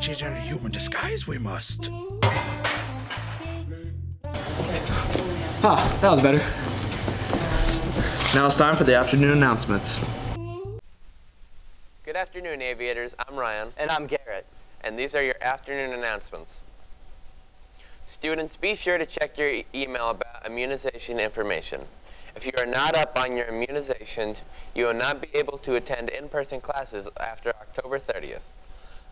Change into human disguise we must. Ah, that was better. Now it's time for the afternoon announcements. Good afternoon, aviators. I'm Ryan. And I'm Garrett. And these are your afternoon announcements. Students, be sure to check your e email about immunization information. If you are not up on your immunizations, you will not be able to attend in-person classes after October 30th.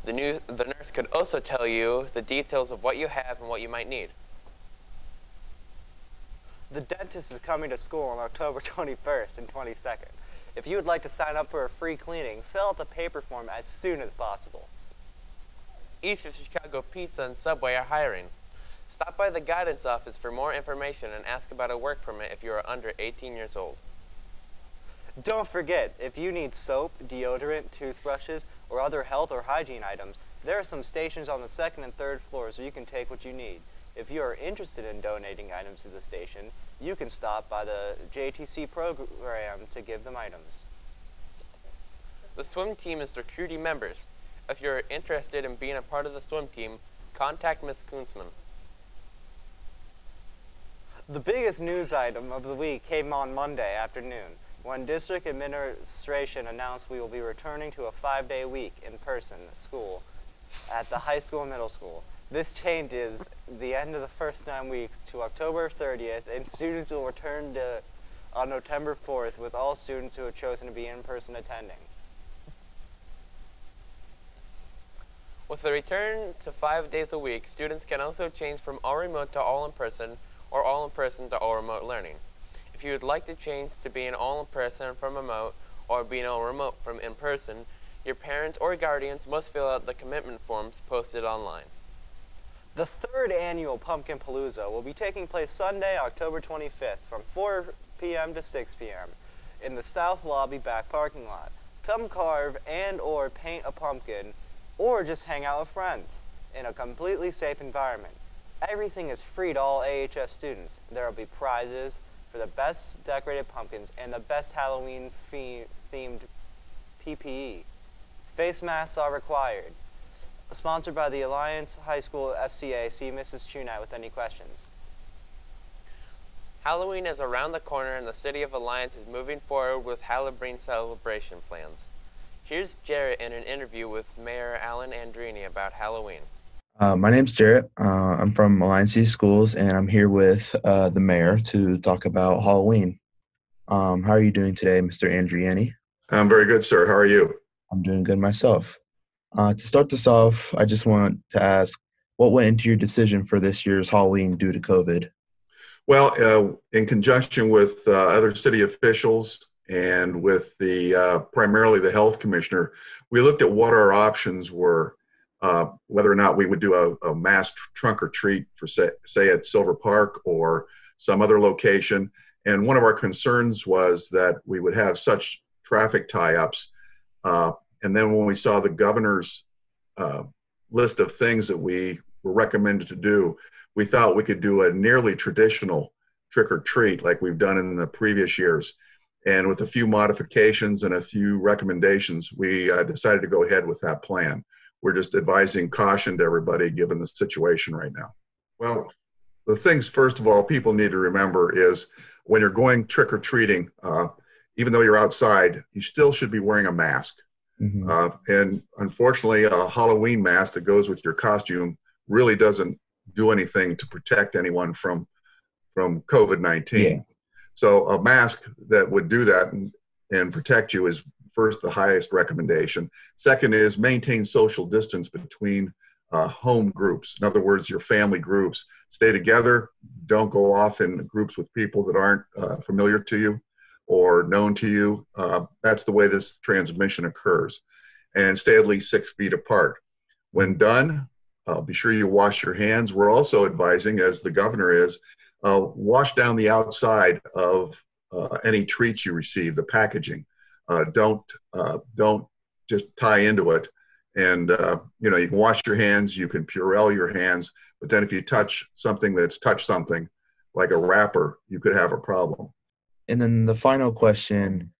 The, new, the nurse could also tell you the details of what you have and what you might need. The dentist is coming to school on October 21st and 22nd. If you would like to sign up for a free cleaning, fill out the paper form as soon as possible. East of Chicago Pizza and Subway are hiring. Stop by the guidance office for more information and ask about a work permit if you are under 18 years old. Don't forget, if you need soap, deodorant, toothbrushes, or other health or hygiene items, there are some stations on the second and third floors where you can take what you need. If you are interested in donating items to the station, you can stop by the JTC program to give them items. The swim team is recruiting members. If you're interested in being a part of the swim team, contact Ms. Kunzman. The biggest news item of the week came on Monday afternoon when district administration announced we will be returning to a five-day week in person school at the high school and middle school. This changes the end of the first nine weeks to October 30th, and students will return to on November 4th with all students who have chosen to be in-person attending. With the return to five days a week, students can also change from all remote to all in-person or all in-person to all remote learning. If you would like to change to being all in-person from remote or being all remote from in-person, your parents or guardians must fill out the commitment forms posted online. The third annual Pumpkin Palooza will be taking place Sunday, October 25th from 4 p.m. to 6 p.m. in the South Lobby back parking lot. Come carve and or paint a pumpkin or just hang out with friends in a completely safe environment. Everything is free to all AHS students. There will be prizes for the best decorated pumpkins and the best Halloween themed PPE. Face masks are required. Sponsored by the Alliance High School FCA. See Mrs. Chunat with any questions. Halloween is around the corner and the City of Alliance is moving forward with Halloween celebration plans. Here's Jarrett in an interview with Mayor Alan Andreani about Halloween. Uh, my name's Jarrett. Uh, I'm from Alliance City Schools, and I'm here with uh, the mayor to talk about Halloween. Um, how are you doing today, Mr. Andreani? I'm very good, sir. How are you? I'm doing good myself. Uh, to start this off, I just want to ask what went into your decision for this year's Halloween due to COVID? Well, uh, in conjunction with uh, other city officials and with the uh, primarily the health commissioner, we looked at what our options were, uh, whether or not we would do a, a mass trunk or treat for say, say at Silver Park or some other location. And one of our concerns was that we would have such traffic tie-ups uh, and then when we saw the governor's uh, list of things that we were recommended to do, we thought we could do a nearly traditional trick or treat like we've done in the previous years. And with a few modifications and a few recommendations, we uh, decided to go ahead with that plan. We're just advising caution to everybody given the situation right now. Well, the things, first of all, people need to remember is when you're going trick or treating, uh, even though you're outside, you still should be wearing a mask. Mm-hmm. Uh, and unfortunately, a Halloween mask that goes with your costume really doesn't do anything to protect anyone from from COVID nineteen. Yeah. So a mask that would do that and, and protect you is first the highest recommendation. Second is maintain social distance between uh, home groups. In other words, your family groups. Stay together. Don't go off in groups with people that aren't uh, familiar to you or known to you. Uh, that's the way this transmission occurs. And stay at least six feet apart. When done, uh, be sure you wash your hands. We're also advising, as the governor is, uh, wash down the outside of uh, any treats you receive, the packaging. Uh, don't uh, don't just tie into it. And you know you can wash your hands, you can Purell your hands, but then if you touch something that's touched something, like a wrapper, you could have a problem. And then the final question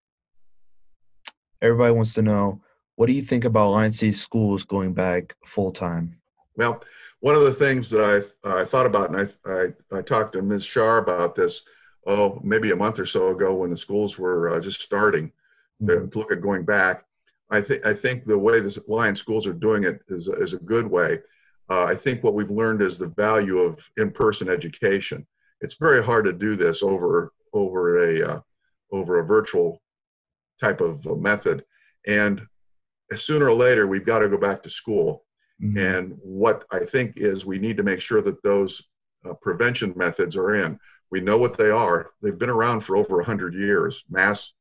everybody wants to know What do you think about Alliance City schools going back full time? Well, one of the things that I uh, I thought about, and I, I, I talked to Ms. Shar about this, oh, maybe a month or so ago when the schools were uh, just starting mm-hmm. to look at going back. I think I think the way the Alliance schools are doing it is is a good way. Uh, I think what we've learned is the value of in-person education. It's very hard to do this over over a uh, over a virtual type of method, and sooner or later we've got to go back to school. Mm-hmm. And what I think is we need to make sure that those uh, prevention methods are in. We know what they are. They've been around for over 100 years. Mass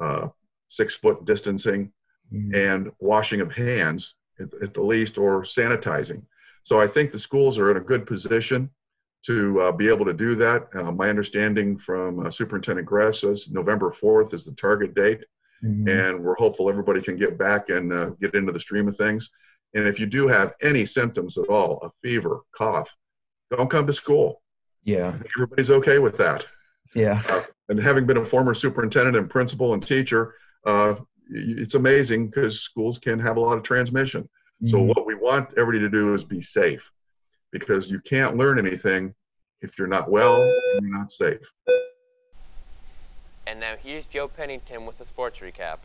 uh, six foot distancing mm-hmm. and washing of hands at, at, the least or sanitizing. So I think the schools are in a good position to uh, be able to do that. Uh, my understanding from uh, Superintendent Gress is November 4th is the target date. Mm-hmm. And we're hopeful everybody can get back and uh, get into the stream of things. And if you do have any symptoms at all, a fever, cough, don't come to school. Yeah. Everybody's okay with that. Yeah. Uh, and having been a former superintendent and principal and teacher, uh, it's amazing because schools can have a lot of transmission. Mm-hmm. So what we want everybody to do is be safe because you can't learn anything if you're not well and you're not safe. And now here's Joe Pennington with the sports recap.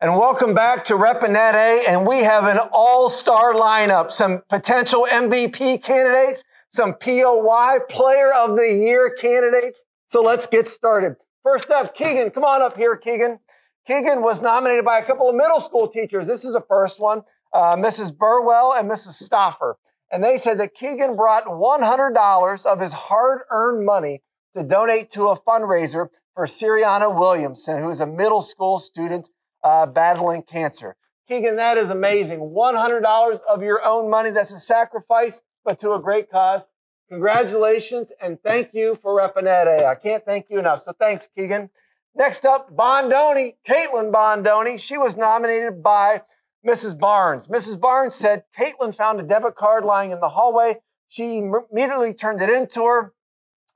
And welcome back to Repinet A. And we have an all-star lineup, some potential MVP candidates, some POY Player of the Year candidates. So let's get started. First up, Keegan. Come on up here, Keegan. Keegan was nominated by a couple of middle school teachers. This is the first one, uh, Mrs. Burwell and Mrs. Stoffer. And they said that Keegan brought $100 of his hard-earned money to donate to a fundraiser for Siriana Williamson, who is a middle school student uh, battling cancer. Keegan, that is amazing. $100 of your own money. That's a sacrifice, but to a great cause. Congratulations and thank you for Repinet I can't thank you enough. So thanks, Keegan. Next up, Bondoni, Caitlin Bondoni. She was nominated by Mrs. Barnes. Mrs. Barnes said Caitlin found a debit card lying in the hallway. She immediately turned it into her.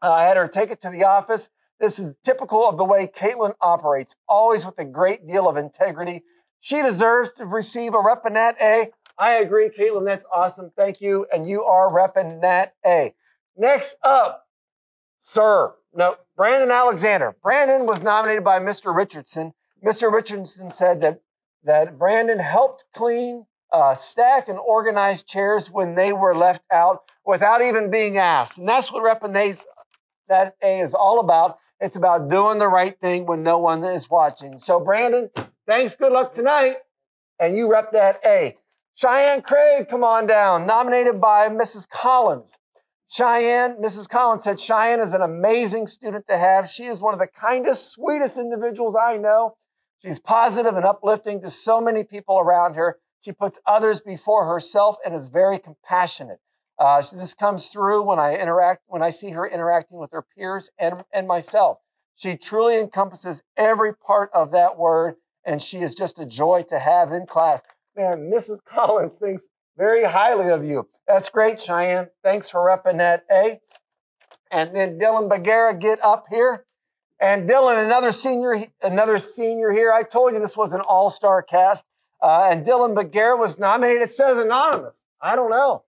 Uh, I had her take it to the office. This is typical of the way Caitlin operates, always with a great deal of integrity. She deserves to receive a Repinet A. I agree, Caitlin. That's awesome. Thank you. And you are Repinet A. Next up, sir. No, Brandon Alexander. Brandon was nominated by Mr. Richardson. Mr. Richardson said that, that Brandon helped clean, uh, stack, and organize chairs when they were left out without even being asked. And that's what Repinet that A is all about. It's about doing the right thing when no one is watching. So, Brandon, thanks. Good luck tonight. And you rep that A. Cheyenne Craig, come on down, nominated by Mrs. Collins. Cheyenne, Mrs. Collins said Cheyenne is an amazing student to have. She is one of the kindest, sweetest individuals I know. She's positive and uplifting to so many people around her. She puts others before herself and is very compassionate. Uh, so this comes through when I interact, when I see her interacting with her peers and, and myself. She truly encompasses every part of that word, and she is just a joy to have in class. Man, Mrs. Collins thinks very highly of you. That's great, Cheyenne. Thanks for repping that A. And then Dylan Bagara, get up here. And Dylan, another senior, another senior here. I told you this was an all-star cast. Uh, and Dylan Bagara was nominated. It says anonymous. I don't know.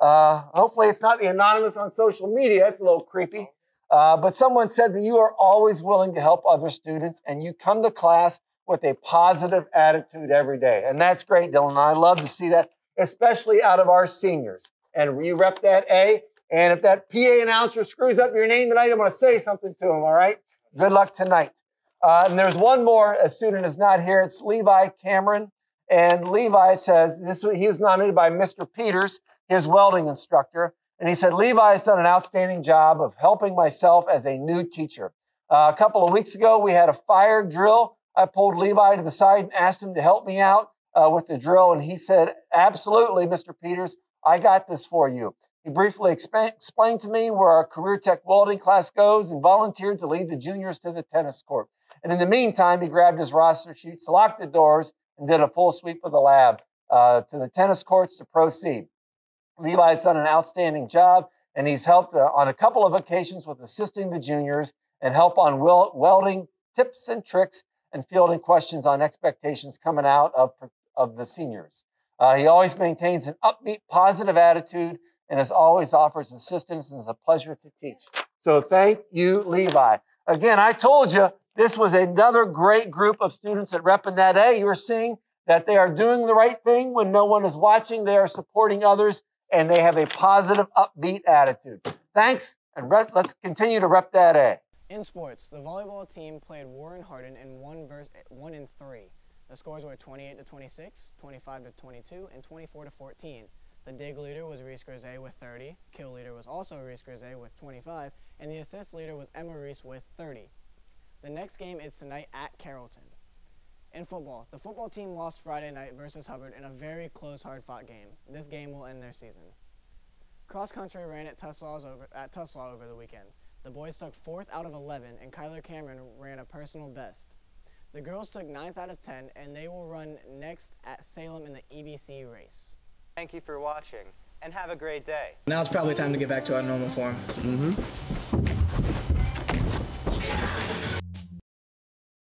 Uh, hopefully, it's not the anonymous on social media. It's a little creepy. Uh, but someone said that you are always willing to help other students and you come to class with a positive attitude every day. And that's great, Dylan. I love to see that, especially out of our seniors. And you rep that A. And if that PA announcer screws up your name tonight, I'm going to say something to him, all right? Good luck tonight. Uh, and there's one more. A student is not here. It's Levi Cameron. And Levi says this, he was nominated by Mr. Peters his welding instructor. And he said, Levi has done an outstanding job of helping myself as a new teacher. Uh, a couple of weeks ago, we had a fire drill. I pulled Levi to the side and asked him to help me out uh, with the drill. And he said, absolutely, Mr. Peters, I got this for you. He briefly exp- explained to me where our career tech welding class goes and volunteered to lead the juniors to the tennis court. And in the meantime, he grabbed his roster sheets, locked the doors, and did a full sweep of the lab uh, to the tennis courts to proceed. Levi's done an outstanding job, and he's helped uh, on a couple of occasions with assisting the juniors and help on welding tips and tricks and fielding questions on expectations coming out of, of the seniors. Uh, he always maintains an upbeat, positive attitude and as always offers assistance and is a pleasure to teach. So thank you, Levi. Again, I told you this was another great group of students at Repinet A. You are seeing that they are doing the right thing when no one is watching. They are supporting others and they have a positive, upbeat attitude. Thanks, and let's continue to rep that A. In sports, the volleyball team played Warren Harding in one verse, one in three. The scores were 28 to 26, 25 to 22, and 24 to 14. The dig leader was Reese Grise with 30, kill leader was also Reese Grise with 25, and the assist leader was Emma Reese with 30. The next game is tonight at Carrollton. In football, the football team lost Friday night versus Hubbard in a very close, hard-fought game. This game will end their season. Cross country ran at over, at Tuslaw over the weekend. The boys took fourth out of 11, and Kyler Cameron ran a personal best. The girls took ninth out of 10, and they will run next at Salem in the EBC race. Thank you for watching, and have a great day. Now it's probably time to get back to our normal form. Mm-hmm.